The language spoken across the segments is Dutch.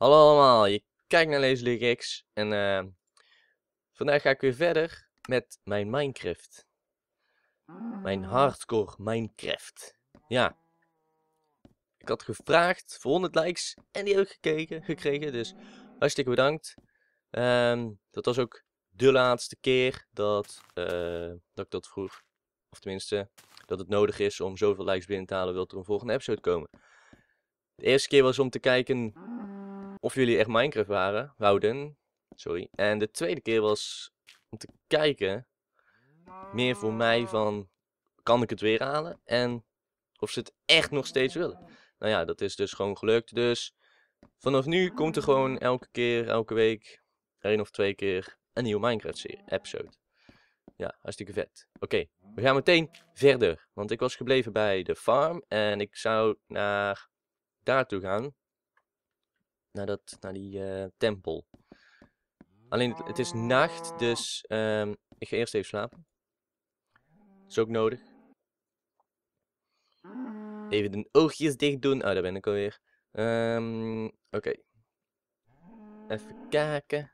Hallo allemaal, je kijkt naar Leesleer X en eh, vandaag ga ik weer verder met mijn Minecraft. Mijn hardcore Minecraft. Ja. Ik had gevraagd voor 100 likes en die heb ik gekeken, gekregen, dus hartstikke bedankt. Ehm, dat was ook de laatste keer dat, eh, dat ik dat vroeg. Of tenminste, dat het nodig is om zoveel likes binnen te halen, wil er een volgende episode komen. De eerste keer was om te kijken of jullie echt Minecraft waren, wouden. Sorry. En de tweede keer was om te kijken, meer voor mij van, kan ik het weer halen? En of ze het echt nog steeds willen. Nou ja, dat is dus gewoon gelukt. Dus vanaf nu komt er gewoon elke keer, elke week, één of twee keer een nieuwe Minecraft-episode. Ja, hartstikke vet. Oké, we gaan meteen verder. Want ik was gebleven bij de farm en ik zou naar daartoe gaan. Naar, dat, naar die eh, tempel. Alleen het, is nacht, dus ehm, ik ga eerst even slapen. Is ook nodig. Even de oogjes dicht doen. Oh, daar ben ik alweer. Ehm Oké. Even kijken.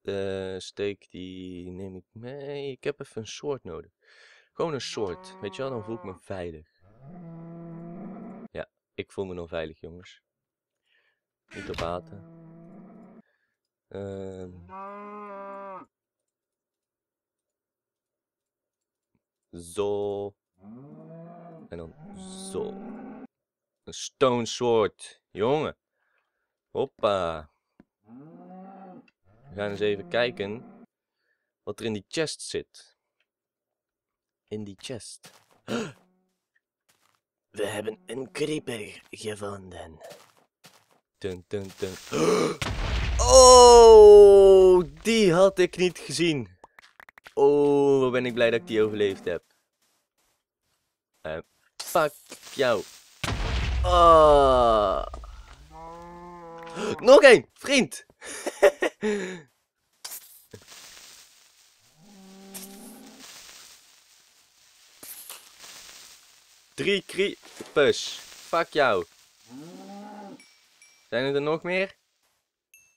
De steek die neem ik mee. Ik heb even een soort nodig. Gewoon een soort. Weet je wel, dan voel ik me veilig. Ja, ik voel me nog veilig, jongens. Niet op haten. Ehm zo. En dan zo. Een stone sword. Jongen. Hoppa. We gaan eens even kijken wat er in die chest zit. In die chest. We hebben een creeper gevonden. Dun. Oh, die had ik niet gezien. Oh, ben ik blij dat ik die overleefd heb. Uh, fuck jou. Oh. Nog één, vriend. Drie creepers. Fuck jou. Zijn er nog meer?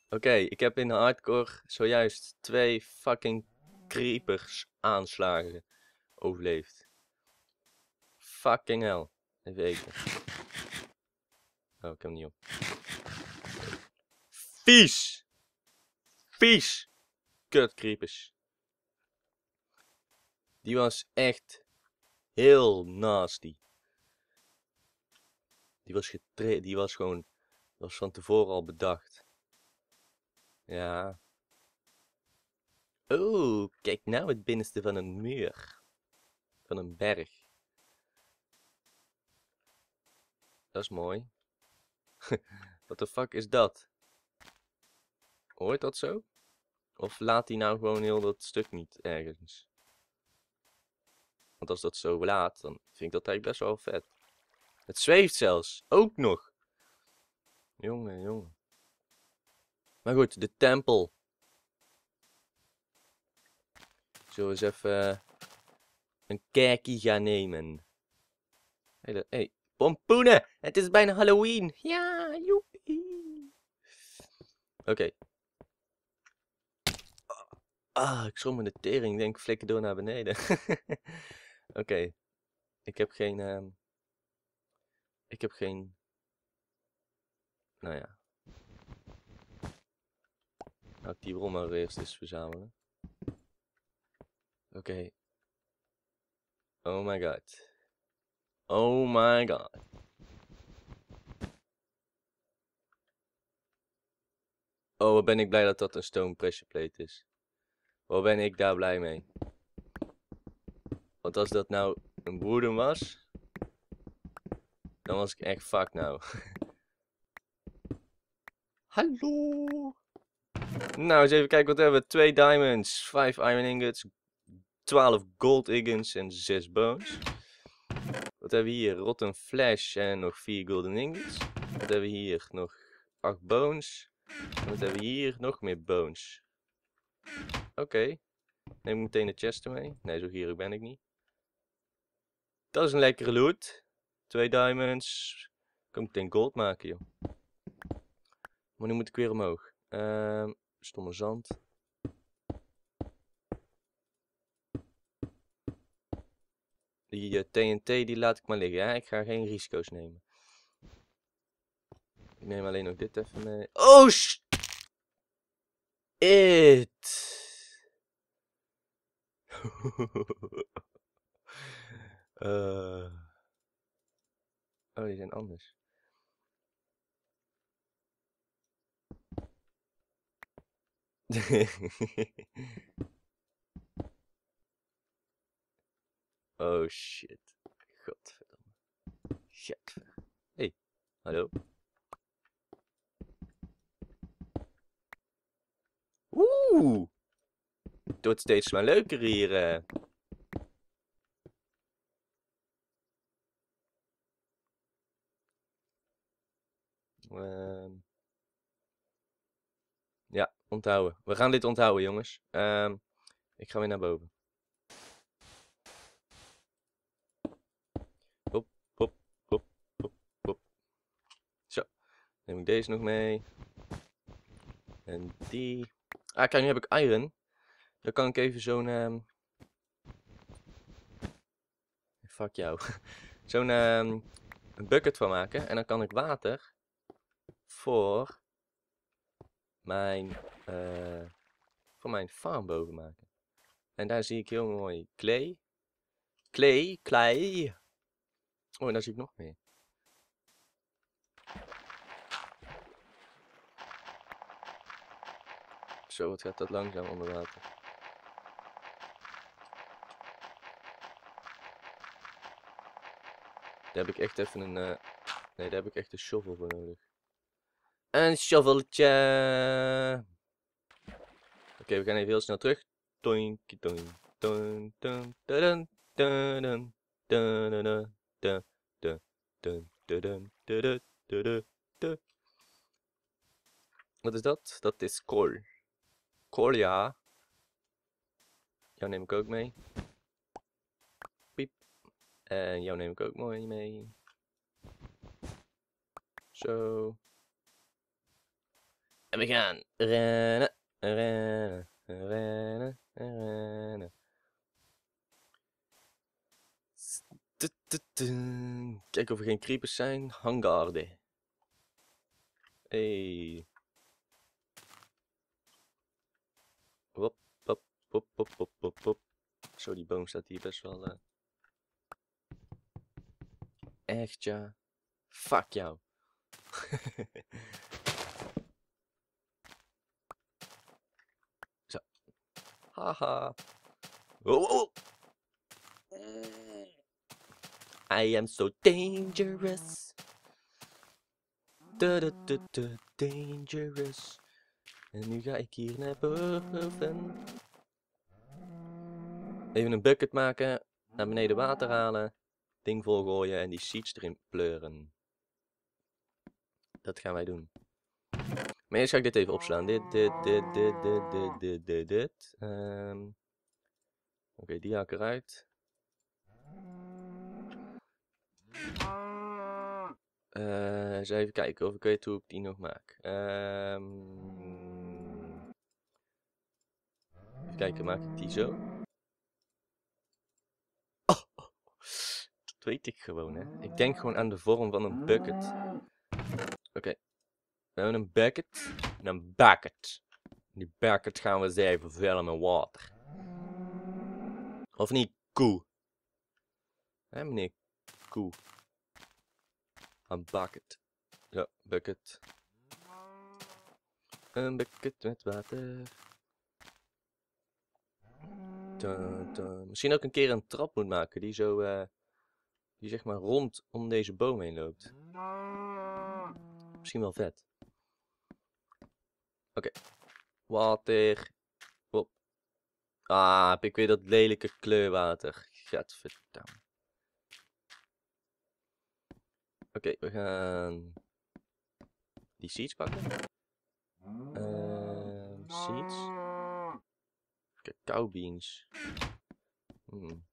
Oké, ik heb in de hardcore zojuist twee fucking creepers aanslagen overleefd. Fucking hell. Even eten. Oh, ik heb hem niet op. Vies! Vies! Kut creepers. Die was echt heel nasty. Die was getraind, die was gewoon, was van tevoren al bedacht. Ja. Oh, kijk nou het binnenste van een muur. Van een berg. Dat is mooi. What the fuck is dat? Hoort dat zo? Of laat hij nou gewoon heel dat stuk niet ergens? Want als dat zo laat, dan vind ik dat eigenlijk best wel vet. Het zweeft zelfs. Ook nog. Jongen, jongen. Maar goed, de tempel. Zullen eens even een kijkje gaan nemen. Hey, hey, pompoenen! Het is bijna Halloween! Ja, joepie! Oké. Ah, ik schrok me de tering. Ik denk, flikker door naar beneden. Oké. Ik heb geen... Um... Ik heb geen... Nou ja. Nou, ik die bron maar eerst eens verzamelen. Oké. Oh my god. Oh my god. Oh, wat ben ik blij dat dat een stone pressure plate is. Wat ben ik daar blij mee. Want als dat nou een boerder was, dan was ik echt fuck nou. Hallo. Nou, eens even kijken wat hebben we. 2 diamonds, 5 iron ingots, 12 gold ingots en 6 bones. Wat hebben we hier? Rotten flash en nog 4 golden ingots. Wat hebben we hier? Nog 8 bones. En wat hebben we hier? Nog meer bones. Oké. Neem ik meteen de chest ermee. Nee, zo gierig ben ik niet. Dat is een lekkere loot. 2 diamonds. Ik meteen gold maken, joh. Maar nu moet ik weer omhoog. Ehm stomme zand. Die eh, TNT die laat ik maar liggen. Hè? Ik ga geen risico's nemen. Ik neem alleen nog dit even mee. Oh, sh It. Eh. Oh, die zijn anders. oh shit. Godverdomme. Shit. Hey, hallo. Oeh. Het wordt steeds maar leuker hier. eh. Ehm. Onthouden. We gaan dit onthouden, jongens. Ehm, ik ga weer naar boven. Hop, hop, hop, hop, hop. Zo. Neem ik deze nog mee. En die. Ah, kijk, nu heb ik iron. Dan kan ik even zo'n... ehm, Fuck jou. zo'n een bucket van maken. En dan kan ik water voor mijn, eh, voor mijn farm boven maken. En daar zie ik heel mooi clay. Clay, klei. Oh, en daar zie ik nog meer. Zo, wat gaat dat langzaam onder water. Daar heb ik echt even een... eh, Nee, daar heb ik echt een shovel voor nodig. Een shoveltje. Oké, we gaan even heel snel terug. Wat is dat? Dat is kool. Kool, ja. Jou neem ik ook mee. Piep. En jou neem ik ook mooi mee. Zo. En we gaan rennen, rennen, rennen, rennen. Kijk of er geen creepers zijn. Hangarde. Hey. Wop, wop, wop, wop, wop, wop, wop. Zo, die boom staat hier best wel... eh. Echt ja. Fuck jou. Haha. Oh, oh. I am so dangerous. Da, da, da, da, dangerous. En nu ga ik hier naar boven. Even een bucket maken. Naar beneden water halen. Ding volgooien en die seeds erin pleuren. Dat gaan wij doen. Maar eerst ga ik dit even opslaan. Dit, dit, dit, dit, dit, dit, dit, dit, dit. Ehm, Oké, die haal ik eruit. Eens even kijken of ik weet hoe ik die nog maak. Ehm, even kijken, maak ik die zo? Oh, dat weet ik gewoon, hè. Ik denk gewoon aan de vorm van een bucket. Oké. We hebben een bucket en een bucket. Die bucket gaan we eens even vullen met water. Of niet, koe? Hé, meneer koe. Een bucket. Ja, bucket. Een bucket met water. Misschien ook een keer een trap moet maken die zo, eh, die zeg maar rond om deze boom heen loopt. Misschien wel vet. Oké. Water. Hop. Ah, heb ik weer dat lelijke kleurwater. Gadverdamme. Oké, we gaan die seeds pakken. Ehm seeds. Cacao beans. Hmm.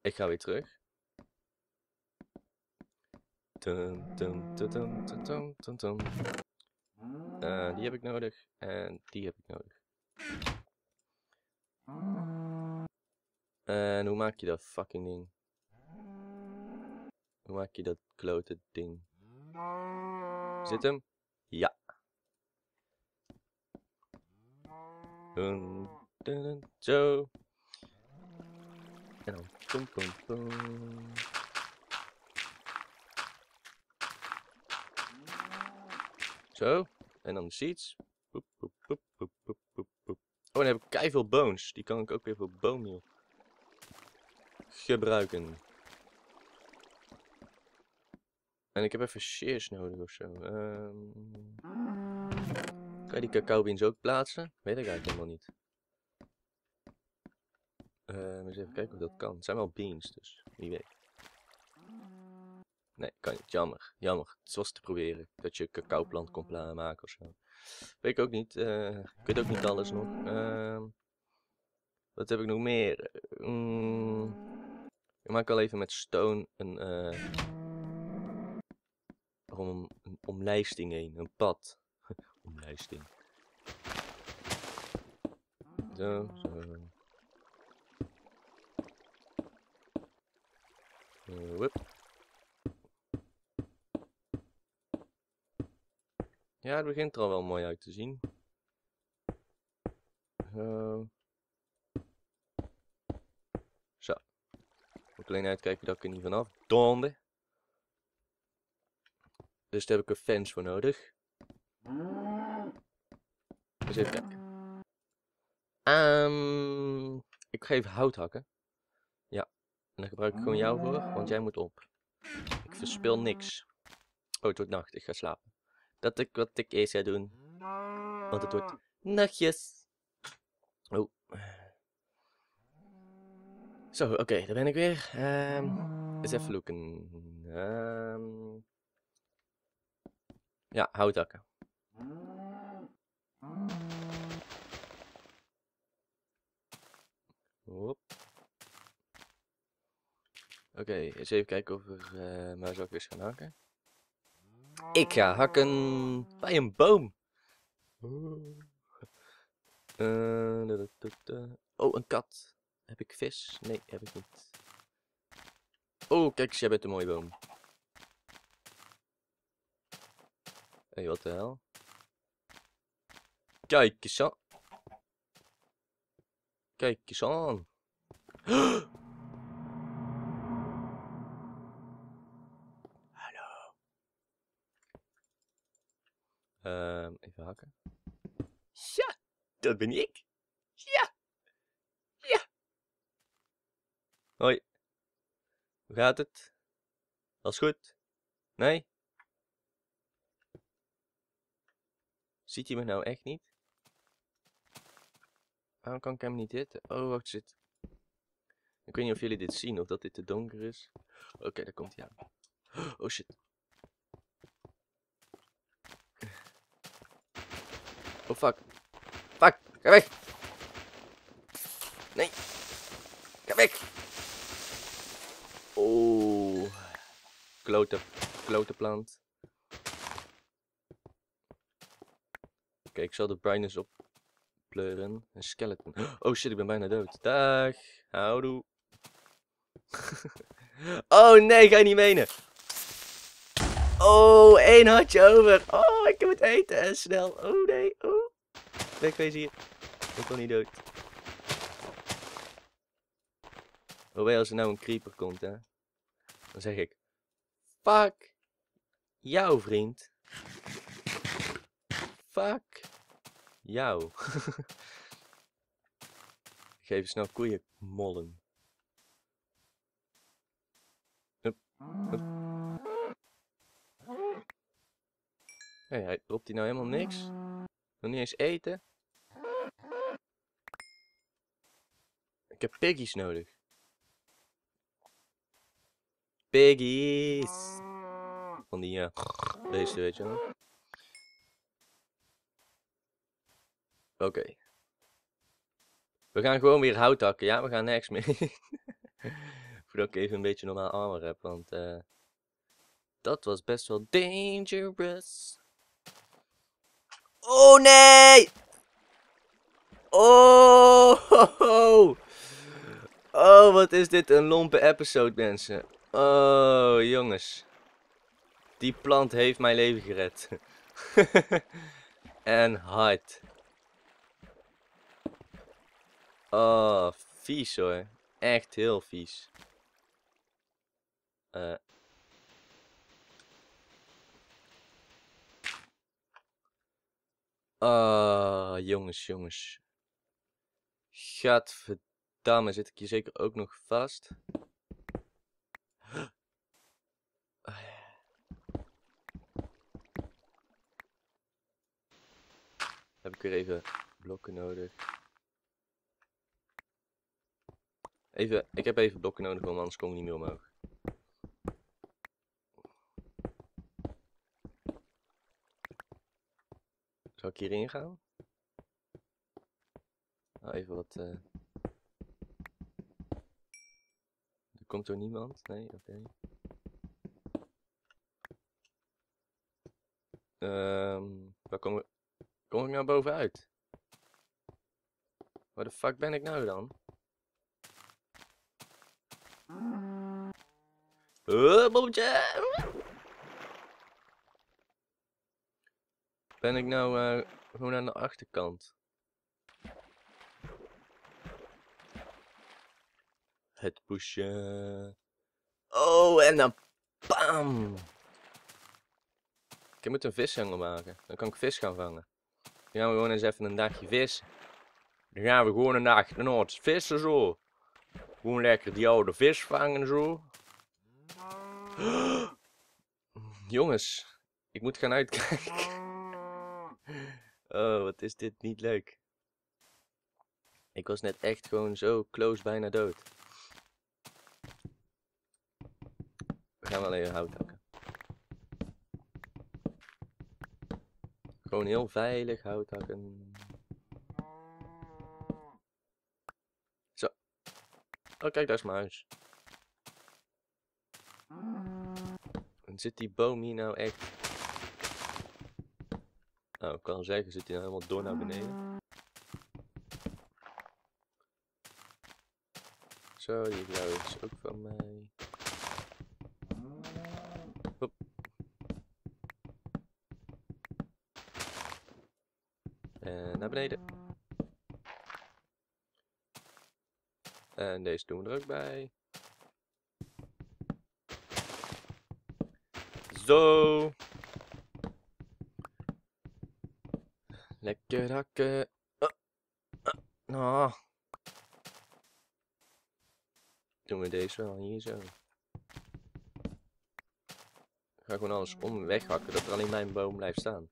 Ik ga weer terug. Dun. Eh, die heb ik nodig en die heb ik nodig. En hoe maak je dat fucking ding? Hoe maak je dat klote ding? Zit hem? Ja. Zo. En dan pum. Zo. En dan de seeds. Oh, dan heb ik keiveel bones. Die kan ik ook weer voor boommeal gebruiken. En ik heb even shears nodig of zo. Ehm, kan je die cacao beans ook plaatsen? Weet ik eigenlijk helemaal niet. Uh, eens even kijken of dat kan. Het zijn wel beans, dus wie weet. Nee, kan niet. Jammer. Jammer. Het was te proberen. Dat je cacaoplant kon maken of zo. Weet ik ook niet. Uh, ik weet ook niet alles nog. Uh, wat heb ik nog meer? Mm, ik maak al even met stone een, uh, om, een omlijsting heen. Een pad. omlijsting. Zo, zo. Uh, Ja, het begint er al wel mooi uit te zien. Zo. Zo. Moet alleen uitkijken dat ik er niet vanaf donde. Dus daar heb ik een fence voor nodig. Even kijken. Um, ik ga even hout hakken. Ja. En dan gebruik ik gewoon jou voor, want jij moet op. Ik verspil niks. Oh, het wordt nacht. Ik ga slapen dat ik wat ik eerst ga doen. Want het wordt nachtjes. Oh. Zo, oké, daar ben ik weer. Um, eens even loeken. Um, ja, houtakken. Hop. Oké, eens even kijken of er uh, maar zo weer gaan haken. Ik ga hakken bij een boom. Uh, oh, een kat. Heb ik vis? Nee, heb ik niet. Oh, kijk eens, jij bent een mooie boom. Hé, wat de hel? Kijk eens aan. Kijk eens aan. Uh, even hakken. Ja, dat ben ik. Ja. Ja. Hoi. Hoe gaat het? Alles goed? Nee? Ziet hij me nou echt niet? Waarom kan ik hem niet hitten? Oh, wacht, zit. Ik weet niet of jullie dit zien, of dat dit te donker is. Oké, daar komt hij aan. Oh shit. Fuck. Fuck, ga weg. Nee. Ga weg. Oh. Klote, klote plant. Oké, ik zal de brightness oppleuren. Een skeleton. Oh shit, ik ben bijna dood. Dag. Houdoe. oh nee, ga je niet menen. Oh, één hartje over. Oh, ik heb het eten. Snel. Oh nee. Oh. Wegwezen hier. Ik wil niet dood. Hoewel als er nou een creeper komt, hè. Dan zeg ik. Fuck. Jou, vriend. Fuck. Jou. Geef snel koeien mollen. Hup. Hup. Hé, hij dropt hij nou helemaal niks? Nog niet eens eten? Ik heb piggies nodig. Piggies! Van die, uh, deze weet je wel. Oké. We gaan gewoon weer hout hakken. Ja, we gaan nergens mee. Voordat ik even een beetje normaal armor heb, want... Uh, Dat was best wel dangerous. Oh nee! Oh! Oh, wat is dit een lompe episode, mensen. Oh, jongens. Die plant heeft mijn leven gered. en hard. Oh, vies hoor. Echt heel vies. Eh. Ah, jongens, jongens. Gadverdamme, zit ik hier zeker ook nog vast? Heb ik weer even blokken nodig. Even, ik heb even blokken nodig, want anders kom ik niet meer omhoog. Zal ik hierin? Nou, even wat... Uh... Er komt er niemand? Nee, oké. Um, waar kom ik... Kom ik nou bovenuit? Waar de fuck ben ik nou dan? Uh, Ben ik nou uh, gewoon aan de achterkant? Het pushen. Oh, en dan bam! Ik moet een vishangel maken. Dan kan ik vis gaan vangen. Dan gaan we gewoon eens even een dagje vissen. Dan gaan we gewoon een dag naar het vissen zo. Gewoon lekker die oude vis vangen zo. Jongens, ik moet gaan uitkijken. Oh, wat is dit niet leuk. Ik was net echt gewoon zo close bijna dood. We gaan wel even hout hakken. Gewoon heel veilig hout hakken. Zo. Oh, kijk, daar is mijn huis. En zit die boom hier nou echt... Nou, ik kan zeggen, zit hij nou helemaal door naar beneden. Zo, die blauwe is ook van mij. Hop. En naar beneden. En deze doen we er ook bij. Zo. Lekker hakken. Nou. Doen we deze wel hier zo. Ik ga gewoon alles om weghakken, dat er alleen mijn boom blijft staan.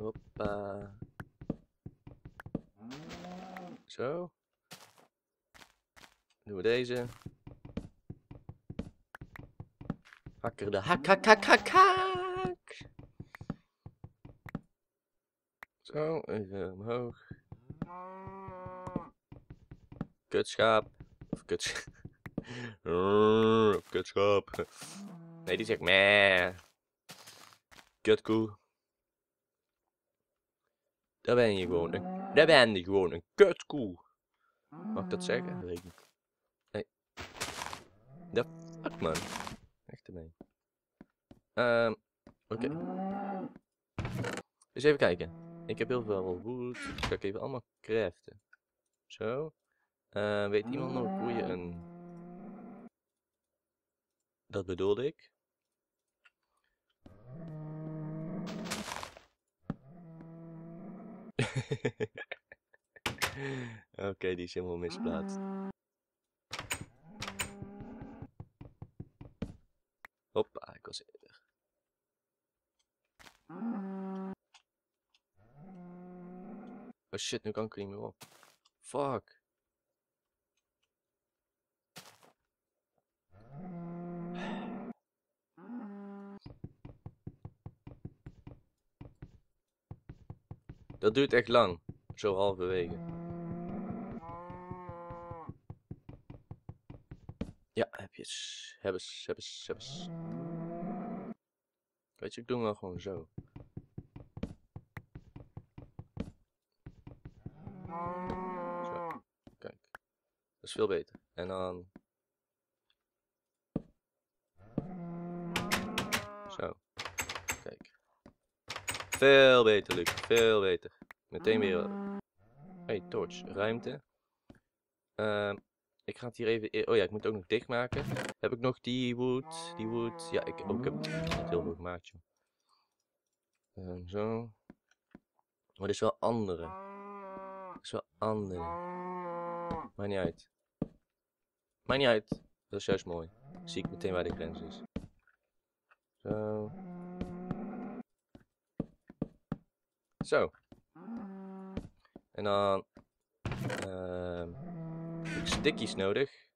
Hoppa. Zo. Doen we deze. Hakker de hak, hak, hak, hak, hak. Zo, even omhoog. Kutschaap. Of kutschaap. Kutschaap. Nee, die zegt meh. Kutkoe. Daar ben je gewoon een, daar ben je gewoon een kutkoe. Mag ik dat zeggen? Dat weet ik. Nee. The fuck man. Echt ermee. Um, Oké. Okay. Dus even kijken. Ik heb heel veel wood. Dus ga ik even allemaal craften. Zo. Uh, weet iemand nog hoe je een... Dat bedoelde ik. Oké, die is helemaal misplaatst. Hoppa, ik was eerder. Oh shit, nu kan ik er niet meer op. Fuck. Dat duurt echt lang. Zo halverwege. Ja, heb Yes. Hebbes, hebbes, hebbes. Weet je, ik doe hem gewoon. Zo. Kijk. Dat is veel beter. En dan... Zo. Kijk. Veel beter, Luc. Veel beter. Meteen weer... Hey, torch. Ruimte. Ehm, ik ga het hier even... e- Oh ja, ik moet het ook nog dichtmaken. Heb ik nog die wood? Die wood? Ja, ik, oh, ik heb het heel veel gemaakt. Ehm, zo. Maar dit is wel andere. Dit is wel andere. Maakt niet uit. Maakt niet uit. Dat is juist mooi. Zie ik meteen waar de grens is. Zo. Zo. En dan... ehm heb ik stickies nodig.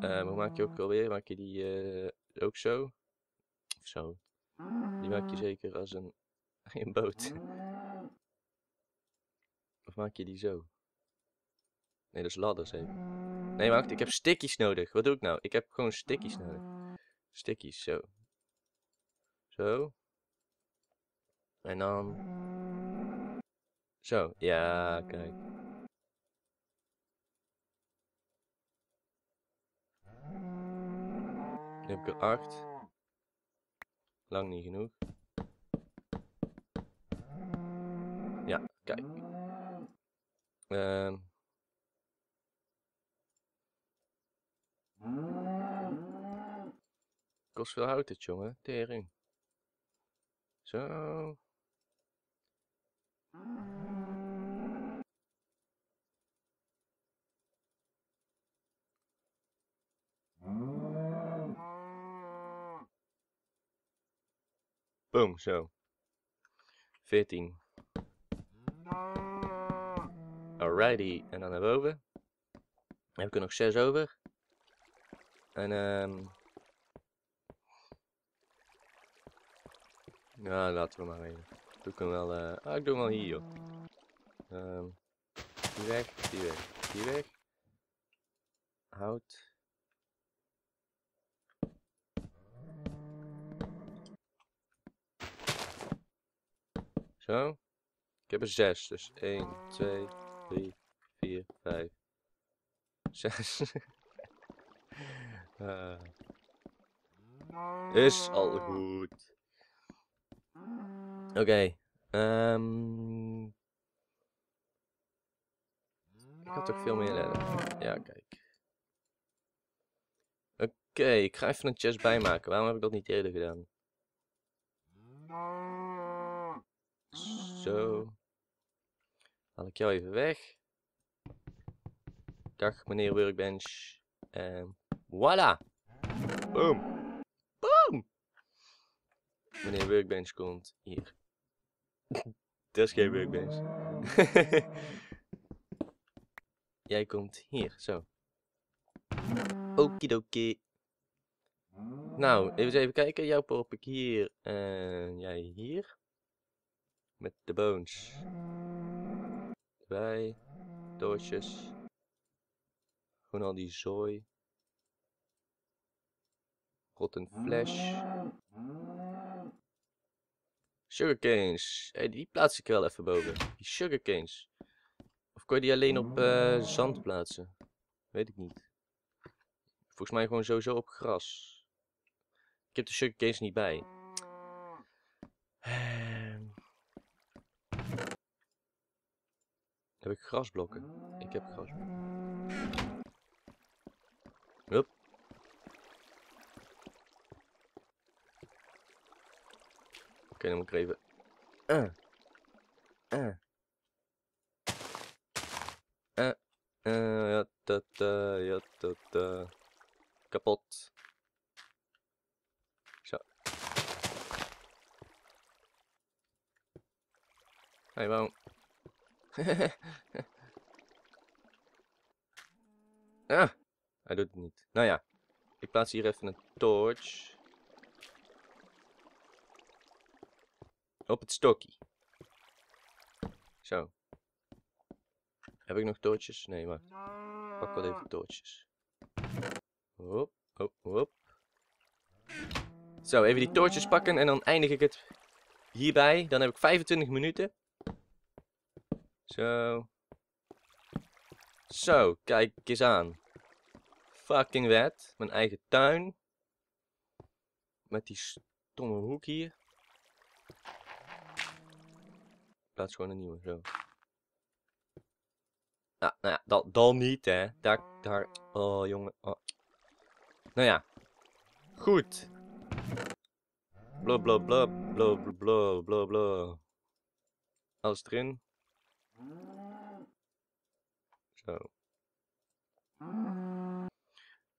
Ehm, hoe maak je ook alweer? Maak je die eh, ook zo? Of zo? Die maak je zeker als een, een boot. Of maak je die zo? Nee, dat is ladders even. Nee, wacht, ik heb stickies nodig. Wat doe ik nou? Ik heb gewoon stickies nodig. Stickies, zo. Zo. En dan... Zo, ja, kijk. Nu heb ik er acht. Lang niet genoeg. Ja, kijk. Ehm. Kost veel hout het, jongen. Tering. Zo. Boom, zo. 14. Alrighty, en dan naar boven. Dan heb ik er nog 6 over. En ehm. Ja, laten we maar even. Doe ik hem wel. eh ah, ik doe hem wel hier, joh. Ehm die weg, die weg, die weg. Hout. Zo. Ik heb er 6, dus 1, 2, 3, 4, 5, 6. Ah. Is al goed. Oké. ehm. Ik had toch veel meer redden. Ja, kijk. Oké, ik ga even een chest bijmaken. Waarom heb ik dat niet eerder gedaan? Zo. Haal ik jou even weg. Dag meneer Workbench. En voilà. Boom. Boom. Meneer Workbench komt hier. Dat is geen Workbench. Jij komt hier, zo. Okidoki. Nou, even even kijken. Jou pop ik hier en jij hier. Met de bones. Erbij. Doosjes. Gewoon al die zooi. Rotten flash. Sugarcanes. Hey, die plaats ik wel even boven. Die sugarcanes. Of kon je die alleen op eh, zand plaatsen? Weet ik niet. Volgens mij gewoon sowieso op gras. Ik heb de sugarcanes niet bij. Ehm. Heb ik grasblokken? Ik heb grasblokken. Hup. Oké, dan moet ik even... Uh. Uh. Uh. Uh, ja, dat, uh, ja, dat, uh. Kapot. Zo. Hey, waarom... ah, hij doet het niet. Nou ja, ik plaats hier even een torch. Op het stokje. Zo. Heb ik nog torches? Nee, wacht. Pak wel even torches. Hop, hop, hop. Zo, even die toortjes pakken en dan eindig ik het hierbij. Dan heb ik 25 minuten. Zo. Zo, kijk eens aan. Fucking wet. Mijn eigen tuin. Met die stomme hoek hier. Plaats gewoon een nieuwe, zo. Ja, nou ja, dat, dat niet, hè. Daar, daar. Oh, jongen. Oh. Nou ja. Goed. Bla bla bla bla bla bla bla. Alles erin. Zo.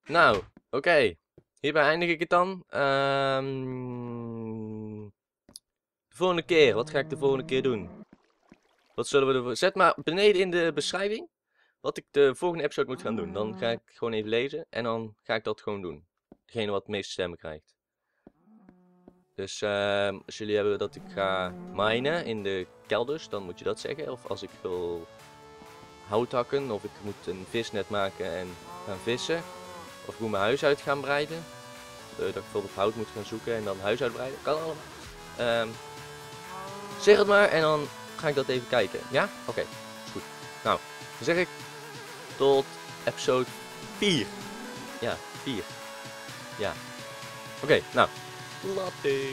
Nou, oké. Hierbij eindig ik het dan. Ehm, de volgende keer, wat ga ik de volgende keer doen? Zullen we ervoor... Zet maar beneden in de beschrijving wat ik de volgende episode moet gaan doen. Dan ga ik gewoon even lezen en dan ga ik dat gewoon doen. Degene wat de meeste stemmen krijgt. Dus ehm, als jullie hebben dat ik ga minen in de kelders, dan moet je dat zeggen. Of als ik wil hout hakken, of ik moet een visnet maken en gaan vissen. Of ik moet mijn huis uit gaan breiden. Eh, dat ik bijvoorbeeld hout moet gaan zoeken en dan huis uitbreiden. Kan allemaal. Ehm, zeg het maar en dan ga ik dat even kijken. Ja? Oké, is goed. Nou, dan zeg ik tot episode 4. Ja, 4. Ja. Oké, nou. Latte.